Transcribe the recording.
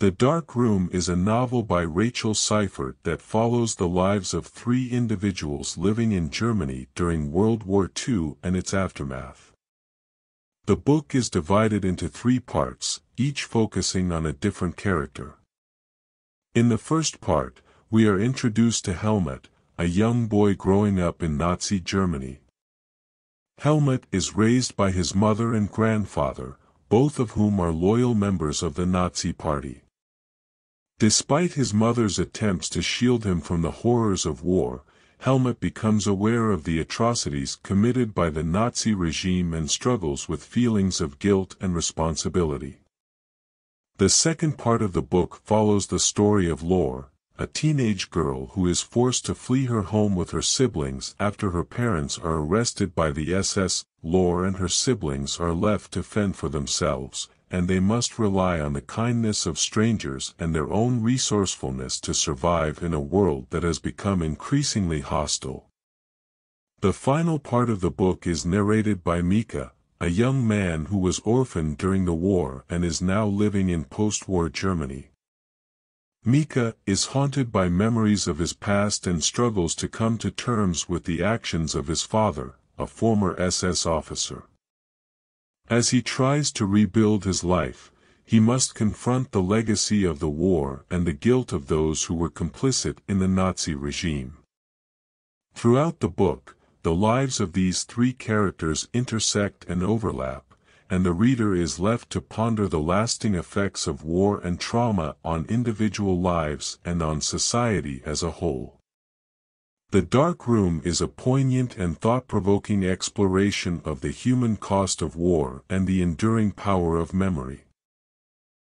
The Dark Room is a novel by Rachel Seiffert that follows the lives of three individuals living in Germany during World War II and its aftermath. The book is divided into three parts, each focusing on a different character. In the first part, we are introduced to Helmut, a young boy growing up in Nazi Germany. Helmut is raised by his mother and grandfather, both of whom are loyal members of the Nazi Party. Despite his mother's attempts to shield him from the horrors of war, Helmut becomes aware of the atrocities committed by the Nazi regime and struggles with feelings of guilt and responsibility. The second part of the book follows the story of Lore, a teenage girl who is forced to flee her home with her siblings after her parents are arrested by the SS. Lore and her siblings are left to fend for themselves, and they must rely on the kindness of strangers and their own resourcefulness to survive in a world that has become increasingly hostile. The final part of the book is narrated by Mika, a young man who was orphaned during the war and is now living in post-war Germany. Mika is haunted by memories of his past and struggles to come to terms with the actions of his father, a former SS officer. As he tries to rebuild his life, he must confront the legacy of the war and the guilt of those who were complicit in the Nazi regime. Throughout the book, the lives of these three characters intersect and overlap, and the reader is left to ponder the lasting effects of war and trauma on individual lives and on society as a whole. The Dark Room is a poignant and thought-provoking exploration of the human cost of war and the enduring power of memory.